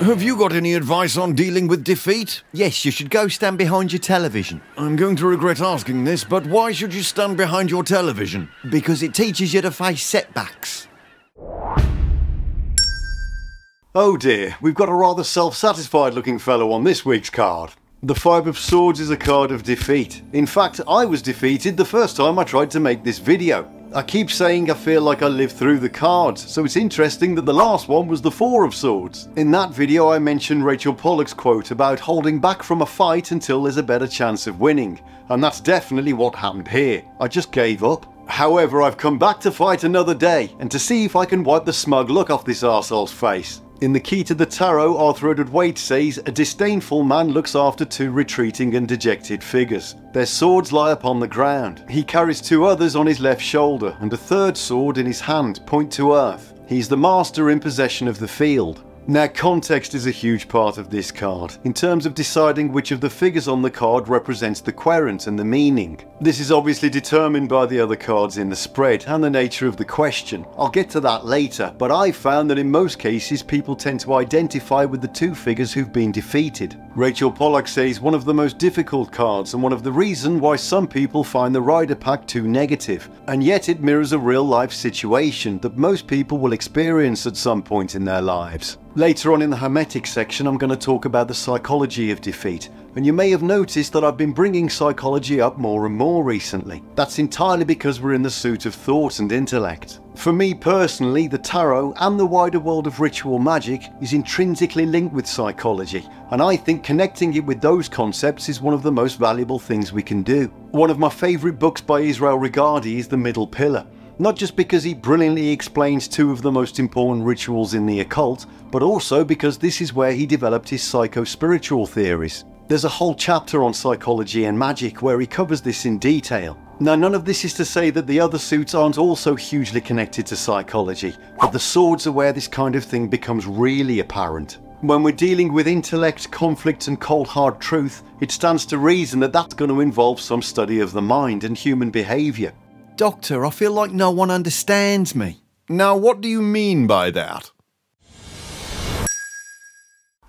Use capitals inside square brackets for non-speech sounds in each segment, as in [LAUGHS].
Have you got any advice on dealing with defeat? Yes, you should go stand behind your television. I'm going to regret asking this, but why should you stand behind your television? Because it teaches you to face setbacks. Oh dear, we've got a rather self-satisfied looking fellow on this week's card. The Five of Swords is a card of defeat. In fact, I was defeated the first time I tried to make this video. I keep saying I feel like I lived through the cards, so it's interesting that the last one was the Four of Swords. In that video I mentioned Rachel Pollack's quote about holding back from a fight until there's a better chance of winning, and that's definitely what happened here. I just gave up. However, I've come back to fight another day, and to see if I can wipe the smug look off this arsehole's face. In the key to the tarot, Arthur Edward Waite says, A disdainful man looks after two retreating and dejected figures. Their swords lie upon the ground. He carries two others on his left shoulder, and a third sword in his hand point to earth. He's the master in possession of the field. Now context is a huge part of this card, in terms of deciding which of the figures on the card represents the querent and the meaning. This is obviously determined by the other cards in the spread and the nature of the question. I'll get to that later, but I've found that in most cases people tend to identify with the two figures who've been defeated. Rachel Pollack says one of the most difficult cards and one of the reasons why some people find the rider pack too negative, and yet it mirrors a real life situation that most people will experience at some point in their lives. Later on in the Hermetic section, I'm going to talk about the psychology of defeat, and you may have noticed that I've been bringing psychology up more and more recently. That's entirely because we're in the suit of thought and intellect. For me personally, the tarot and the wider world of ritual magic is intrinsically linked with psychology, and I think connecting it with those concepts is one of the most valuable things we can do. One of my favourite books by Israel Regardie is The Middle Pillar, not just because he brilliantly explains two of the most important rituals in the occult, but also because this is where he developed his psycho-spiritual theories. There's a whole chapter on psychology and magic where he covers this in detail. Now none of this is to say that the other suits aren't also hugely connected to psychology, but the swords are where this kind of thing becomes really apparent. When we're dealing with intellect, conflict and cold hard truth, it stands to reason that that's going to involve some study of the mind and human behaviour. Doctor, I feel like no one understands me. Now, what do you mean by that?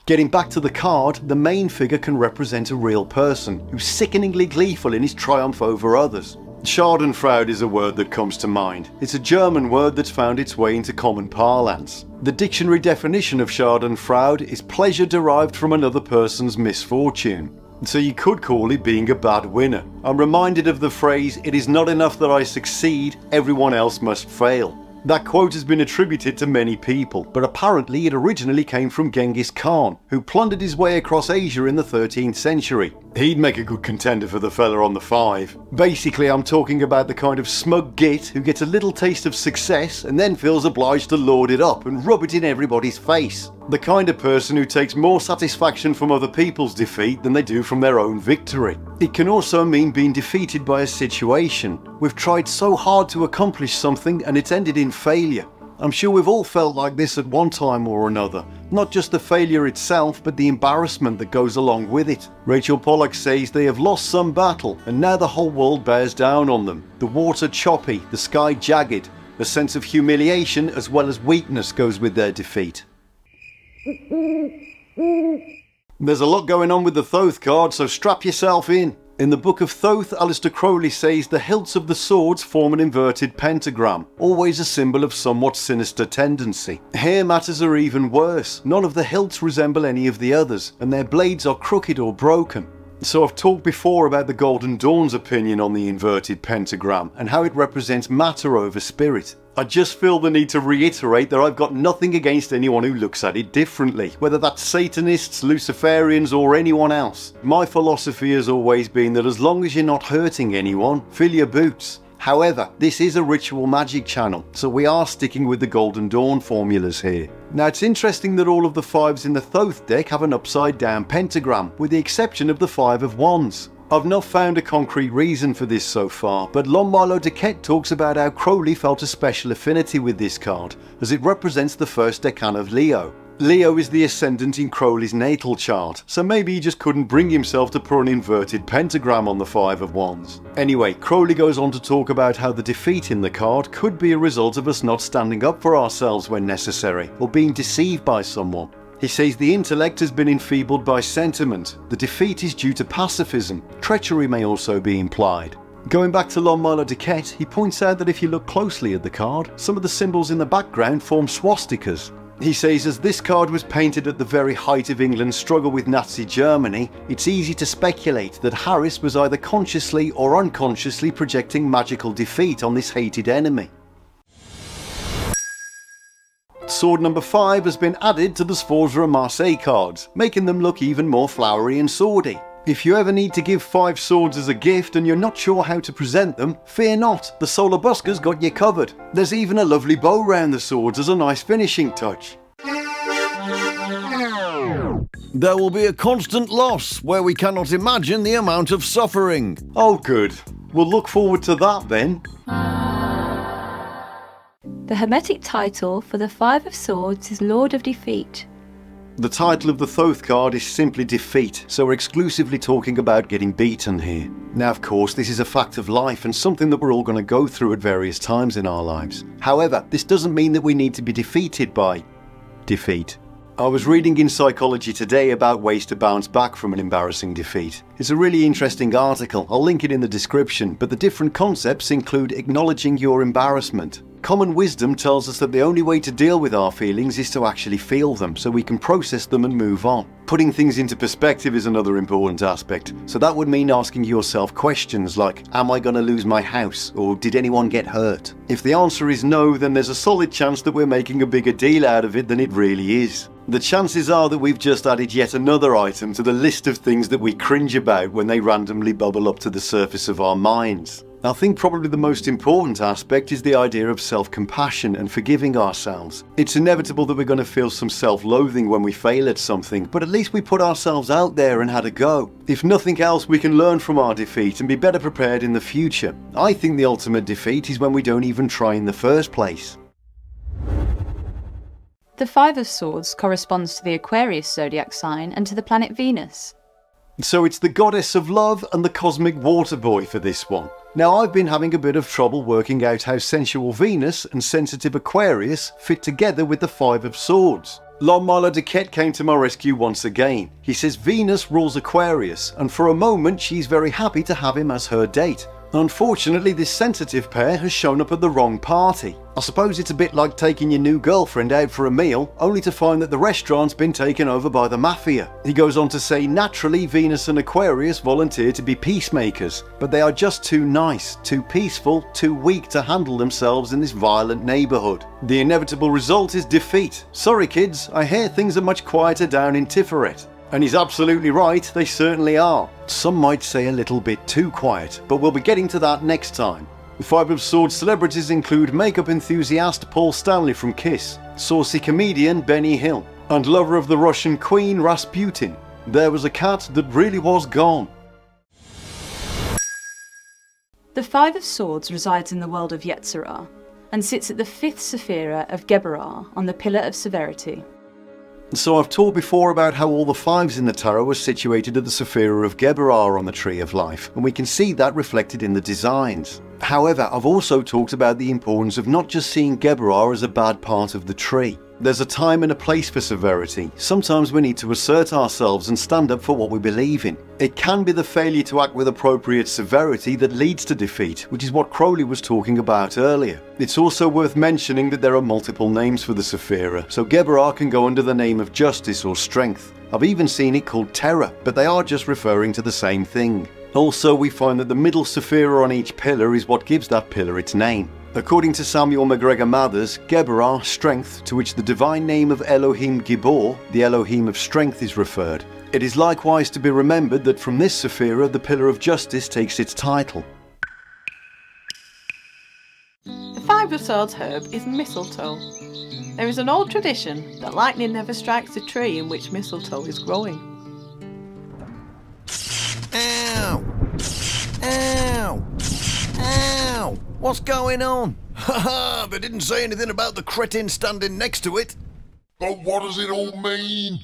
Getting back to the card, the main figure can represent a real person who's sickeningly gleeful in his triumph over others. Schadenfreude is a word that comes to mind. It's a German word that's found its way into common parlance. The dictionary definition of Schadenfreude is pleasure derived from another person's misfortune. So you could call it being a bad winner. I'm reminded of the phrase, it is not enough that I succeed, everyone else must fail. That quote has been attributed to many people, but apparently it originally came from Genghis Khan, who plundered his way across Asia in the 13th century. He'd make a good contender for the fella on the five. Basically, I'm talking about the kind of smug git who gets a little taste of success and then feels obliged to lord it up and rub it in everybody's face. The kind of person who takes more satisfaction from other people's defeat than they do from their own victory. It can also mean being defeated by a situation. We've tried so hard to accomplish something and it's ended in failure. I'm sure we've all felt like this at one time or another. Not just the failure itself, but the embarrassment that goes along with it. Rachel Pollack says they have lost some battle, and now the whole world bears down on them. The water choppy, the sky jagged. A sense of humiliation as well as weakness goes with their defeat. There's a lot going on with the Thoth card, so strap yourself in. In the Book of Thoth, Aleister Crowley says the hilts of the swords form an inverted pentagram, always a symbol of somewhat sinister tendency. Here matters are even worse. None of the hilts resemble any of the others, and their blades are crooked or broken. So I've talked before about the Golden Dawn's opinion on the inverted pentagram and how it represents matter over spirit. I just feel the need to reiterate that I've got nothing against anyone who looks at it differently, whether that's Satanists, Luciferians or anyone else. My philosophy has always been that as long as you're not hurting anyone, fill your boots. However, this is a ritual magic channel, so we are sticking with the Golden Dawn formulas here. Now it's interesting that all of the fives in the Thoth deck have an upside down pentagram, with the exception of the Five of Wands. I've not found a concrete reason for this so far, but Lon Milo DuQuette talks about how Crowley felt a special affinity with this card, as it represents the first decan of Leo. Leo is the ascendant in Crowley's natal chart, so maybe he just couldn't bring himself to put an inverted pentagram on the Five of Wands. Anyway, Crowley goes on to talk about how the defeat in the card could be a result of us not standing up for ourselves when necessary, or being deceived by someone. He says the intellect has been enfeebled by sentiment. The defeat is due to pacifism. Treachery may also be implied. Going back to Lon Milo DuQuette, he points out that if you look closely at the card, some of the symbols in the background form swastikas. He says as this card was painted at the very height of England's struggle with Nazi Germany, it's easy to speculate that Harris was either consciously or unconsciously projecting magical defeat on this hated enemy. Sword number 5 has been added to the Sforza Marseille cards, making them look even more flowery and swordy. If you ever need to give 5 swords as a gift and you're not sure how to present them, fear not, the Sola Busca's got you covered. There's even a lovely bow round the swords as a nice finishing touch. There will be a constant loss where we cannot imagine the amount of suffering. Oh good, we'll look forward to that then. The Hermetic title for the Five of Swords is Lord of Defeat. The title of the Thoth card is simply defeat, so we're exclusively talking about getting beaten here. Now, of course, this is a fact of life and something that we're all going to go through at various times in our lives. However, this doesn't mean that we need to be defeated by defeat. I was reading in Psychology Today about ways to bounce back from an embarrassing defeat. It's a really interesting article, I'll link it in the description, but the different concepts include acknowledging your embarrassment, Common wisdom tells us that the only way to deal with our feelings is to actually feel them so we can process them and move on. Putting things into perspective is another important aspect, so that would mean asking yourself questions like, Am I going to lose my house? or Did anyone get hurt? If the answer is no, then there's a solid chance that we're making a bigger deal out of it than it really is. The chances are that we've just added yet another item to the list of things that we cringe about when they randomly bubble up to the surface of our minds. I think probably the most important aspect is the idea of self compassion and forgiving ourselves. It's inevitable that we're going to feel some self loathing when we fail at something, but at least we put ourselves out there and had a go. If nothing else, we can learn from our defeat and be better prepared in the future. I think the ultimate defeat is when we don't even try in the first place. The Five of Swords corresponds to the Aquarius zodiac sign and to the planet Venus. So it's the goddess of love and the cosmic water boy for this one. Now, I've been having a bit of trouble working out how sensual Venus and sensitive Aquarius fit together with the Five of Swords. Lon Milo DuQuette came to my rescue once again. He says Venus rules Aquarius, and for a moment she's very happy to have him as her date. Unfortunately, this sensitive pair has shown up at the wrong party. I suppose it's a bit like taking your new girlfriend out for a meal, only to find that the restaurant's been taken over by the mafia. He goes on to say naturally Venus and Aquarius volunteer to be peacemakers, but they are just too nice, too peaceful, too weak to handle themselves in this violent neighbourhood. The inevitable result is defeat. Sorry kids, I hear things are much quieter down in Tiferet. And he's absolutely right, they certainly are. Some might say a little bit too quiet, but we'll be getting to that next time. The Five of Swords celebrities include makeup enthusiast Paul Stanley from Kiss, saucy comedian Benny Hill, and lover of the Russian queen Rasputin. There was a cat that really was gone. The Five of Swords resides in the world of Yetzirah and sits at the fifth Sephira of Geburah on the Pillar of Severity. So I've talked before about how all the fives in the tarot are situated at the Sephira of Geburah on the Tree of Life, and we can see that reflected in the designs. However, I've also talked about the importance of not just seeing Geburah as a bad part of the tree. There's a time and a place for severity. Sometimes we need to assert ourselves and stand up for what we believe in. It can be the failure to act with appropriate severity that leads to defeat, which is what Crowley was talking about earlier. It's also worth mentioning that there are multiple names for the Sephira, so Geburah can go under the name of justice or strength. I've even seen it called terror, but they are just referring to the same thing. Also, we find that the middle Sephira on each pillar is what gives that pillar its name. According to Samuel McGregor Mathers, Geburah, strength, to which the divine name of Elohim Gibor, the Elohim of strength, is referred. It is likewise to be remembered that from this Sephira the Pillar of Justice takes its title. The Five of Swords herb is mistletoe. There is an old tradition that lightning never strikes a tree in which mistletoe is growing. What's going on? Ha [LAUGHS] ha! They didn't say anything about the cretin standing next to it. But what does it all mean?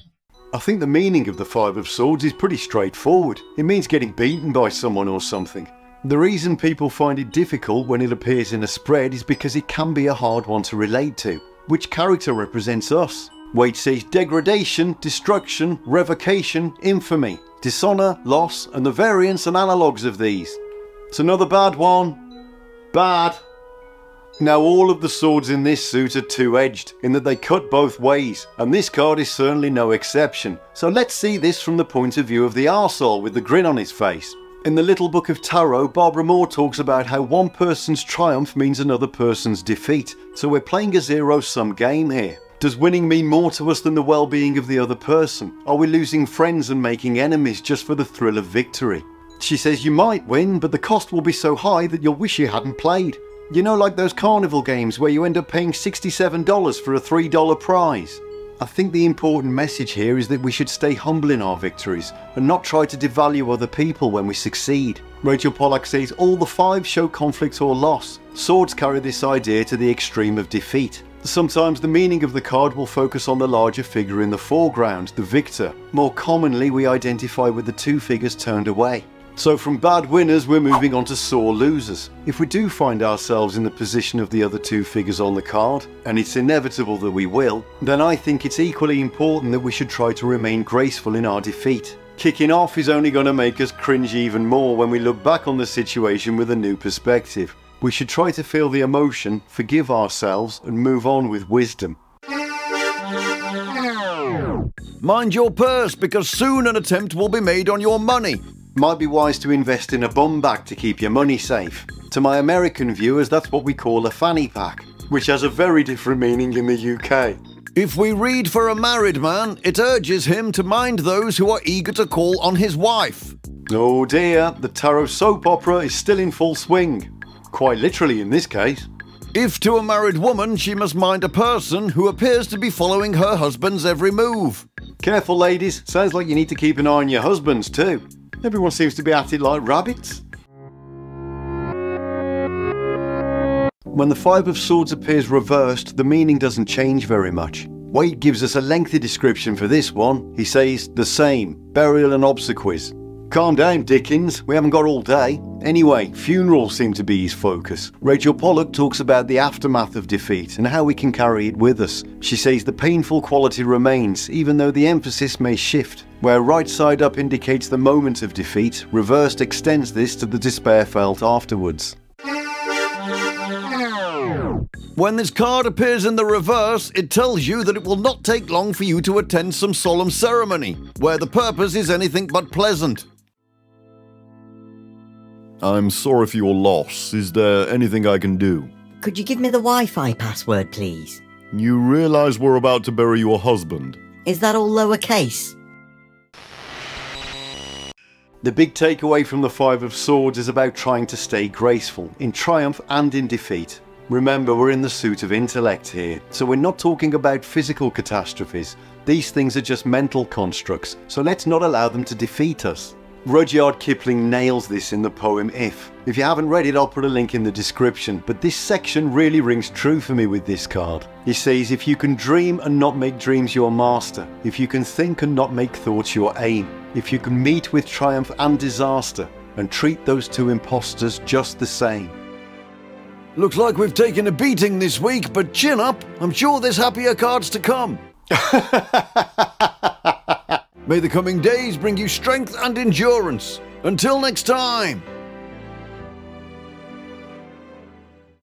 I think the meaning of the Five of Swords is pretty straightforward. It means getting beaten by someone or something. The reason people find it difficult when it appears in a spread is because it can be a hard one to relate to. Which character represents us? Waite says degradation, destruction, revocation, infamy, dishonour, loss, and the variants and analogues of these. It's another bad one. Bad. Now all of the swords in this suit are two-edged, in that they cut both ways, and this card is certainly no exception. So let's see this from the point of view of the arsehole with the grin on his face. In the Little Book of Tarot, Barbara Moore talks about how one person's triumph means another person's defeat, so we're playing a zero-sum game here. Does winning mean more to us than the well-being of the other person? Are we losing friends and making enemies just for the thrill of victory? She says you might win, but the cost will be so high that you'll wish you hadn't played. You know like those carnival games where you end up paying $67 for a $3 prize? I think the important message here is that we should stay humble in our victories and not try to devalue other people when we succeed. Rachel Pollack says all the five show conflict or loss. Swords carry this idea to the extreme of defeat. Sometimes the meaning of the card will focus on the larger figure in the foreground, the victor. More commonly, we identify with the two figures turned away. So from bad winners, we're moving on to sore losers. If we do find ourselves in the position of the other two figures on the card, and it's inevitable that we will, then I think it's equally important that we should try to remain graceful in our defeat. Kicking off is only going to make us cringe even more when we look back on the situation with a new perspective. We should try to feel the emotion, forgive ourselves, and move on with wisdom. Mind your purse, because soon an attempt will be made on your money. Might be wise to invest in a bum bag to keep your money safe. To my American viewers, that's what we call a fanny pack, which has a very different meaning in the UK. If we read for a married man, it urges him to mind those who are eager to call on his wife. Oh dear, the tarot soap opera is still in full swing. Quite literally in this case. If to a married woman, she must mind a person who appears to be following her husband's every move. Careful, ladies. Sounds like you need to keep an eye on your husbands too. Everyone seems to be at it like rabbits. When the Five of Swords appears reversed, the meaning doesn't change very much. Waite gives us a lengthy description for this one. He says, the same, burial and obsequies. Calm down, Dickens, we haven't got all day. Anyway, funerals seem to be his focus. Rachel Pollack talks about the aftermath of defeat and how we can carry it with us. She says the painful quality remains, even though the emphasis may shift. Where right side up indicates the moment of defeat, reversed extends this to the despair felt afterwards. When this card appears in the reverse, it tells you that it will not take long for you to attend some solemn ceremony, where the purpose is anything but pleasant. I'm sorry for your loss. Is there anything I can do? Could you give me the Wi Fi password, please? You realize we're about to bury your husband. Is that all lowercase? The big takeaway from the Five of Swords is about trying to stay graceful, in triumph and in defeat. Remember, we're in the suit of intellect here, so we're not talking about physical catastrophes. These things are just mental constructs, so let's not allow them to defeat us. Rudyard Kipling nails this in the poem If. If you haven't read it, I'll put a link in the description, but this section really rings true for me with this card. He says, if you can dream and not make dreams your master, if you can think and not make thoughts your aim, if you can meet with triumph and disaster, and treat those two impostors just the same. Looks like we've taken a beating this week, but chin up, I'm sure there's happier cards to come. [LAUGHS] May the coming days bring you strength and endurance. Until next time.